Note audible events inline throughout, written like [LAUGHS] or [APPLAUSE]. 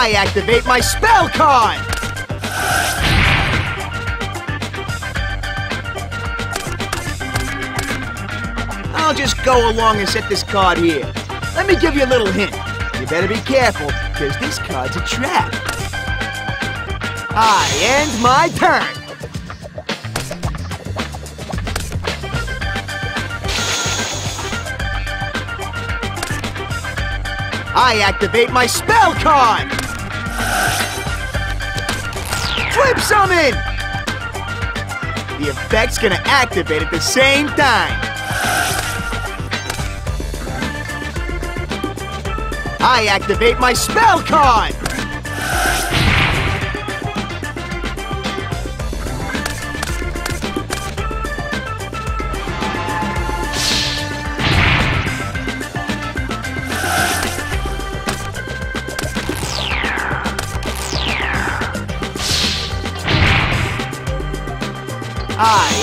I activate my spell card! I'll just go along and set this card here. Let me give you a little hint. You better be careful, because this card's a trap. I end my turn. I activate my spell card! Flip summon! The effect's gonna activate at the same time. I activate my spell card!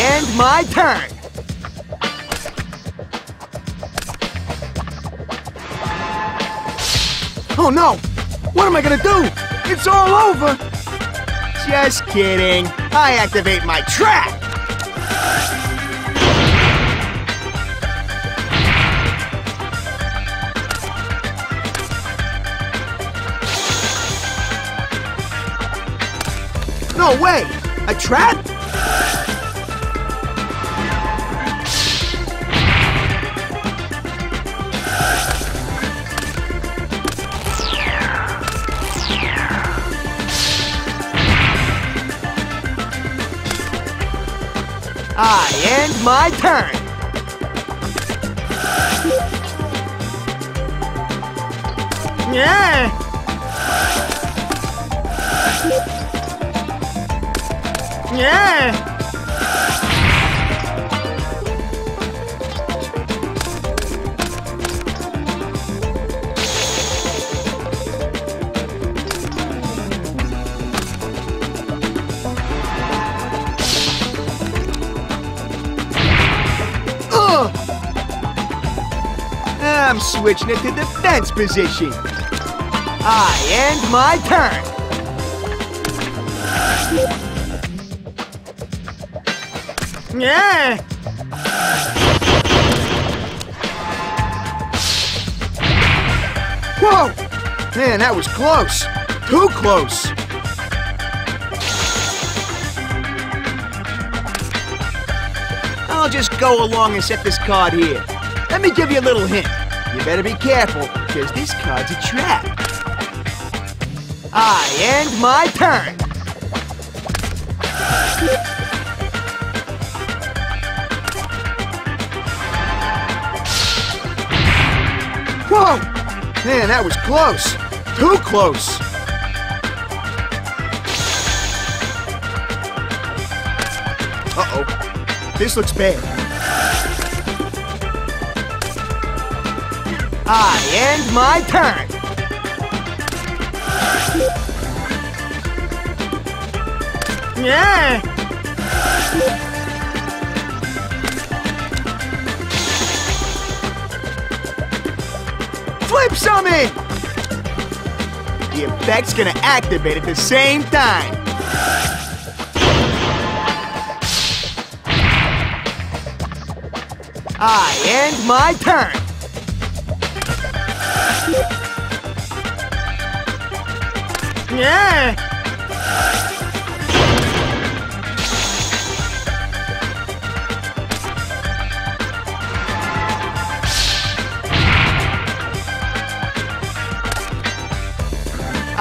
End my turn! Oh no! What am I gonna do? It's all over! Just kidding. I activate my trap! No way! A trap? My turn. Yeah. Yeah. Switching it to defense position. I end my turn. Yeah. Whoa! Man, that was close. Too close. I'll just go along and set this card here. Let me give you a little hint. You better be careful, because this card's a trap. I end my turn. Whoa! Man, that was close. Too close. Uh-oh. This looks bad. I end my turn. Yeah. Flip summon! The effect's gonna activate at the same time. I end my turn.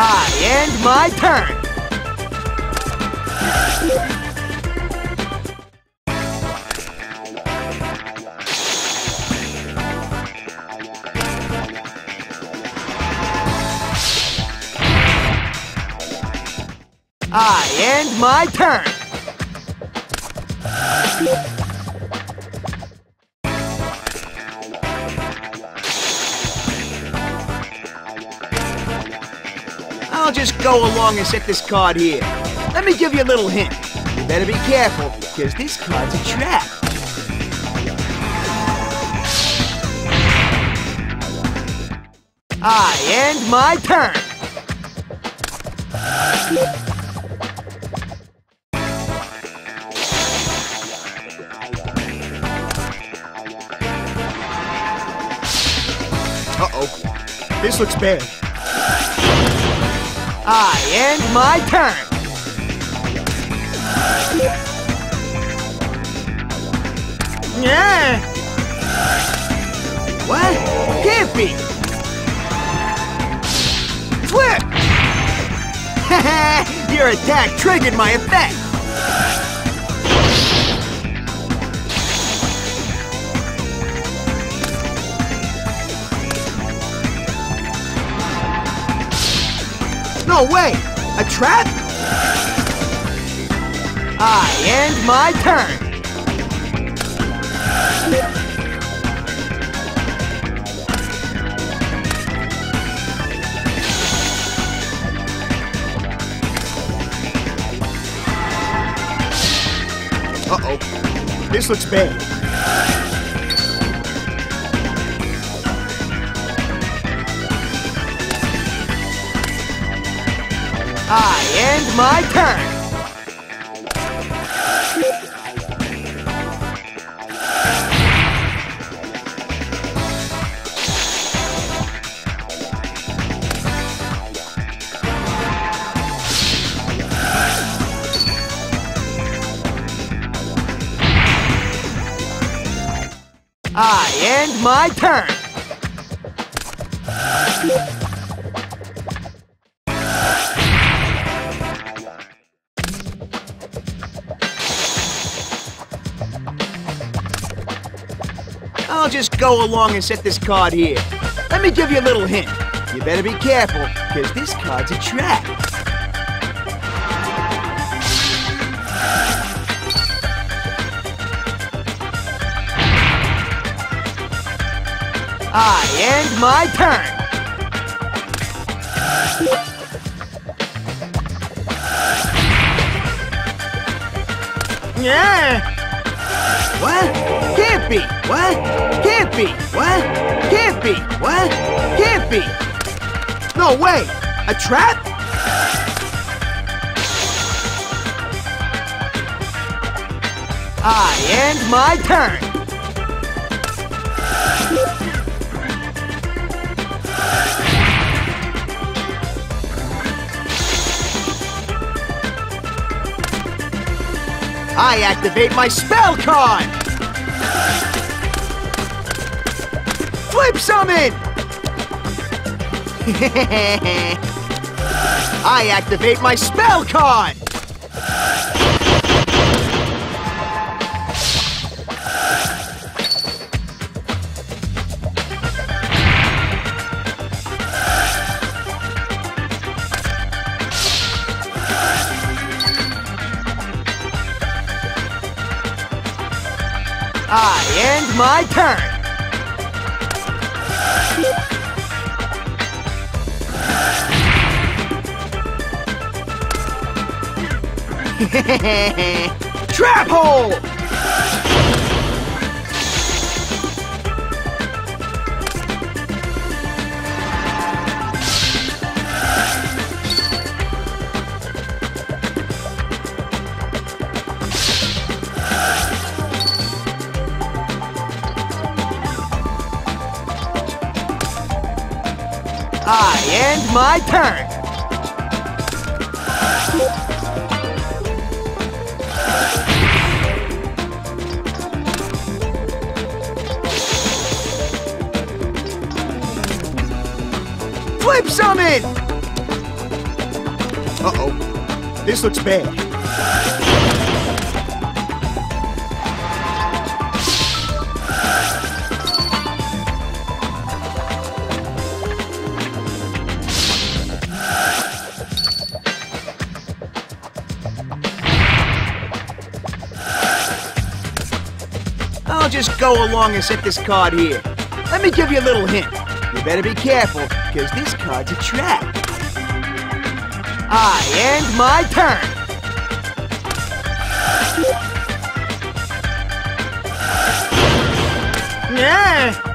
I end my turn. My turn. I'll just go along and set this card here. Let me give you a little hint. You better be careful, because this card's a trap. I end my turn. This looks bad. I end my turn. Yeah. What? Can't be. Flip! [LAUGHS] Your attack triggered my effect. Way! A trap? I end my turn. Uh-oh. This looks bad. I end my turn. I end my turn. I'll just go along and set this card here. Let me give you a little hint. You better be careful, because this card's a trap. I end my turn. Yeah. What? Can't be. What? Can't be. What? Can't be. What? Can't be. No way. A trap? I end my turn. I activate my spell card! Flip summon! [LAUGHS] I activate my spell card! I end my turn. [LAUGHS] Trap hole! I end my turn. Uh-oh. This looks bad. I'll just go along and set this card here. Let me give you a little hint. You better be careful, because this card's a trap. I end my turn. Yeah.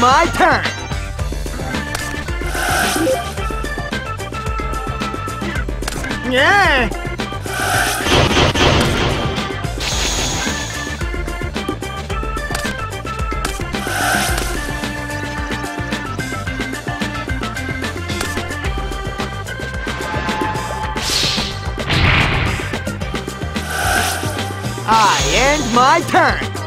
My turn. Yeah. I end my turn.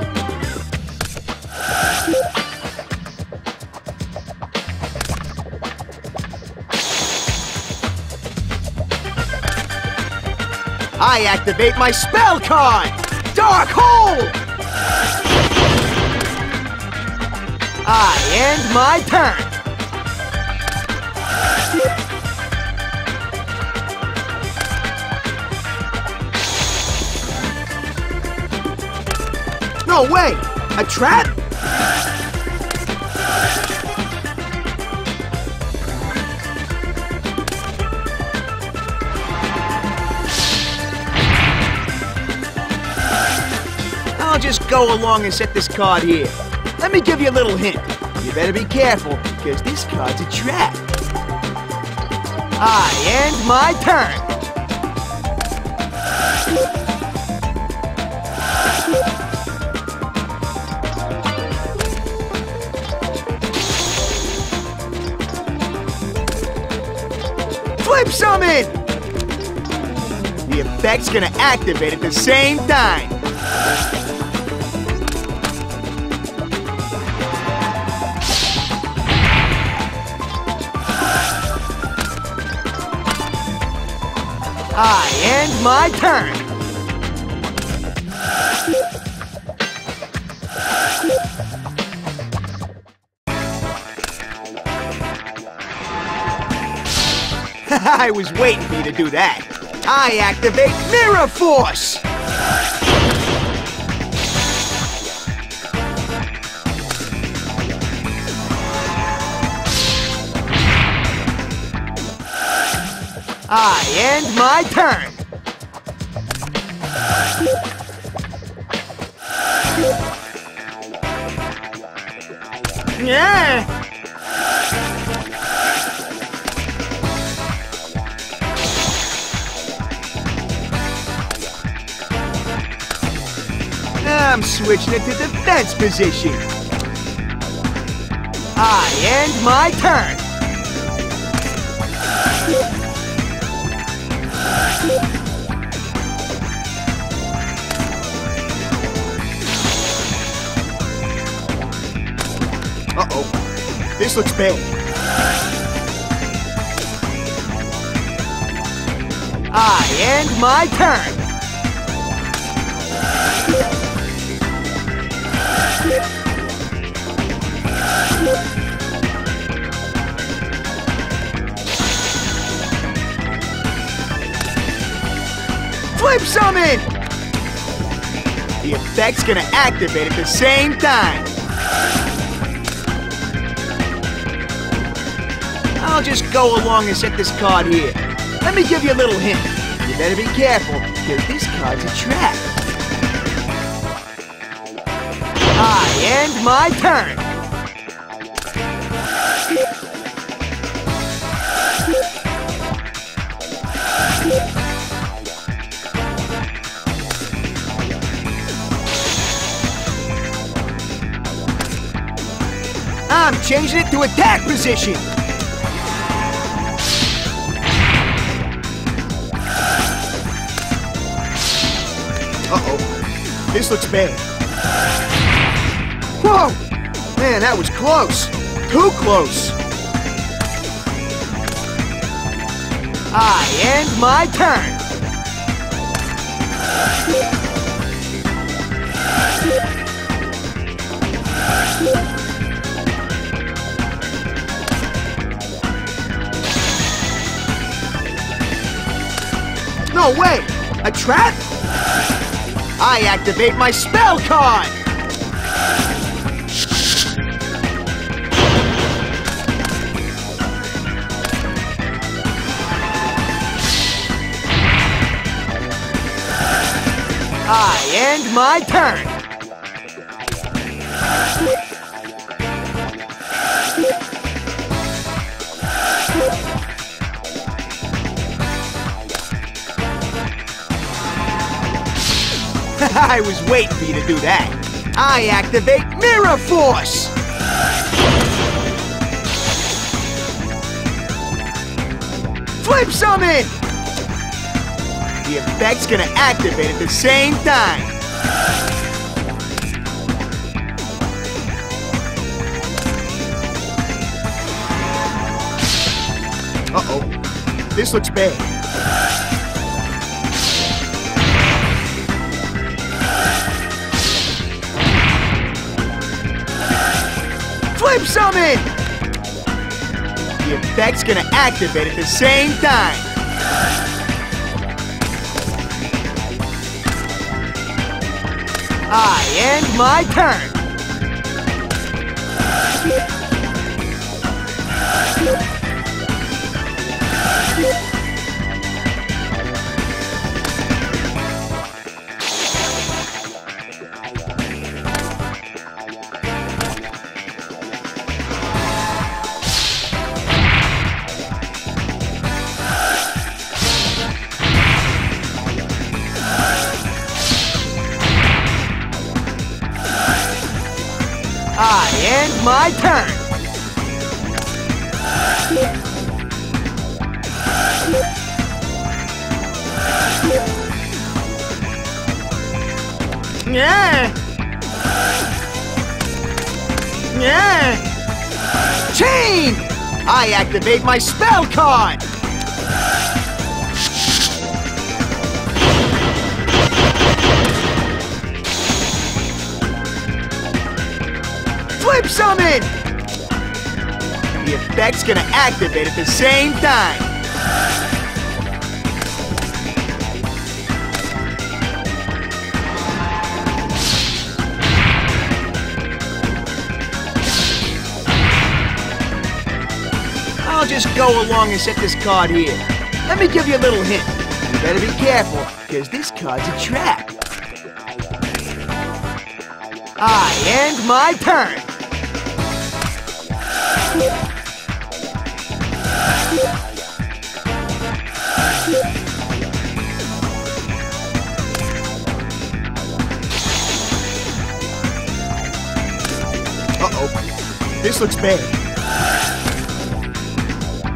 I activate my spell card! Dark Hole! I end my turn. No way! A trap? I'll just go along and set this card here. Let me give you a little hint. You better be careful, because this card's a trap. I end my turn. Flip Summon! The effect's gonna activate at the same time. I end my turn. [LAUGHS] I was waiting for you to do that. I activate Mirror Force! I end my turn. Yeah. I'm switching it to defense position. I end my turn. This looks bad. I end my turn. Flip Summon! The effect's gonna activate at the same time. I'll just go along and set this card here. Let me give you a little hint. You better be careful, because this card's a trap. I end my turn. I'm changing it to attack position. This looks bad. Whoa! Man, that was close. Too close. I end my turn. No way! A trap? I activate my spell card! I end my turn! [LAUGHS] I was waiting for you to do that. I activate Mirror Force! Flip Summon! The effect's gonna activate at the same time. Uh-oh. This looks bad. Summon! The effect's gonna activate at the same time. I end my turn. End my turn. Yeah. Yeah. Chain! I activate my spell card. Flip Summon! The effect's gonna activate at the same time. I'll just go along and set this card here. Let me give you a little hint. You better be careful, because this card's a trap. I end my turn. This looks bad.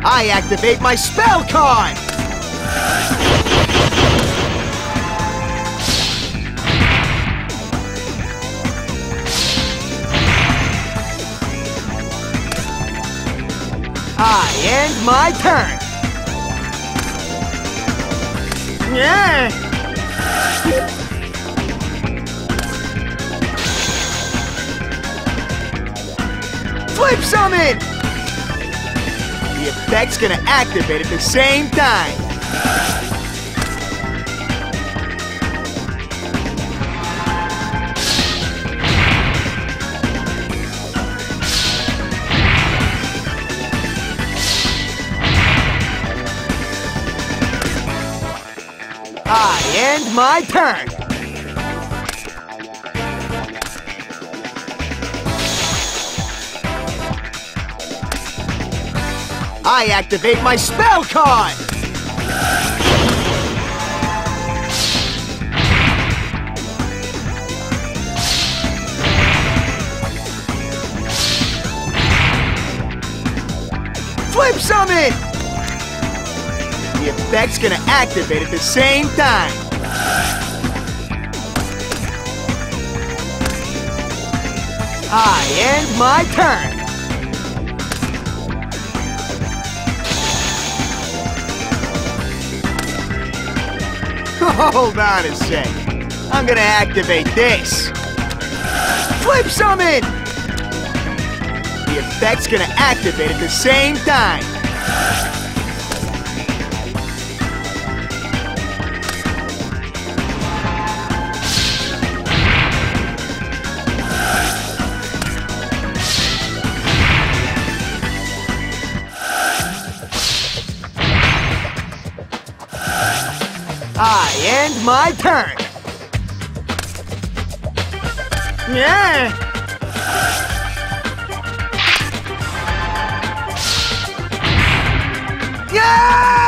I activate my spell card! I end my turn! Yeah! Flip Summon! The effect's gonna activate at the same time. End my turn. I activate my spell card. Flip Summon! The effect's gonna activate at the same time. I end my turn. Hold on a sec. I'm gonna activate this. Flip Summon! The effect's gonna activate at the same time. I end my turn. Yeah. Yeah!